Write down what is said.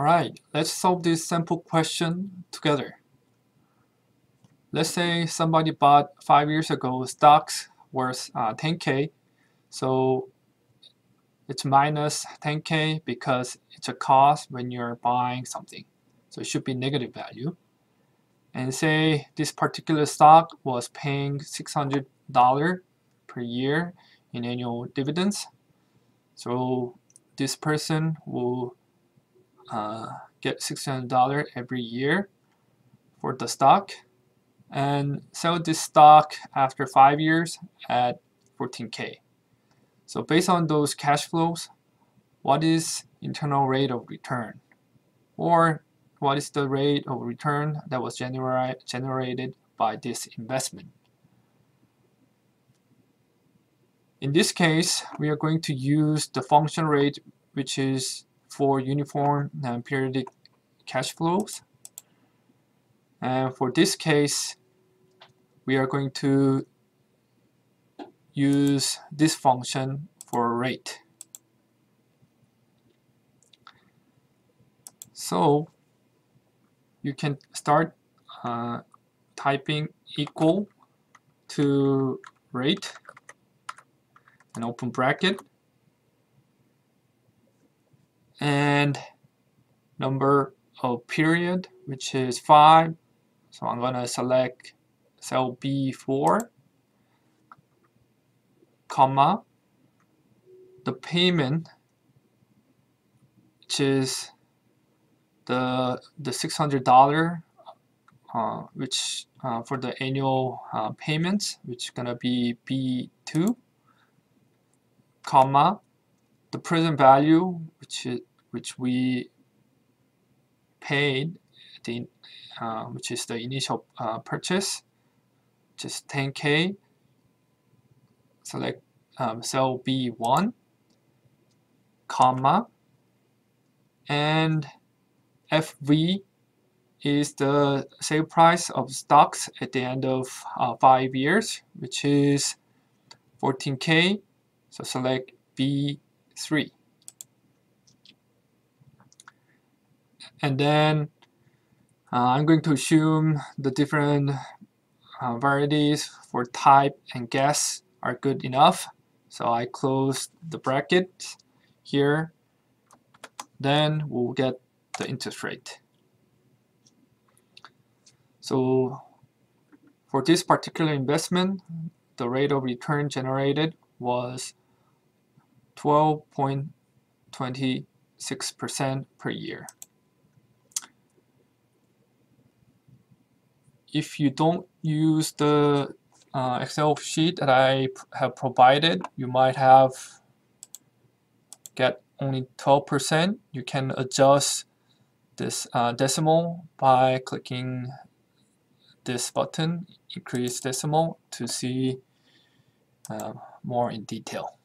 Alright, let's solve this simple question together. Let's say somebody bought 5 years ago stocks worth uh, 10k, so it's minus 10k because it's a cost when you're buying something. So it should be negative value. And say this particular stock was paying $600 per year in annual dividends. So this person will uh, get $600 every year for the stock and sell this stock after five years at 14k. So based on those cash flows, what is internal rate of return? Or what is the rate of return that was genera generated by this investment? In this case, we are going to use the function rate which is for uniform and periodic cash flows. And for this case, we are going to use this function for rate. So you can start uh, typing equal to rate an open bracket and number of period which is 5 so I'm gonna select cell B4 comma the payment which is the the $600 uh, which uh, for the annual uh, payments which is gonna be B2 comma the present value which is which we paid the uh, which is the initial uh, purchase just 10k select um, cell B1 comma and FV is the sale price of stocks at the end of uh, five years which is 14k so select B3 and then uh, I'm going to assume the different uh, varieties for type and guess are good enough. So I close the bracket here. Then we'll get the interest rate. So for this particular investment the rate of return generated was 12.26% per year if you don't use the uh, Excel sheet that I have provided, you might have get only 12%. You can adjust this uh, decimal by clicking this button, increase decimal, to see uh, more in detail.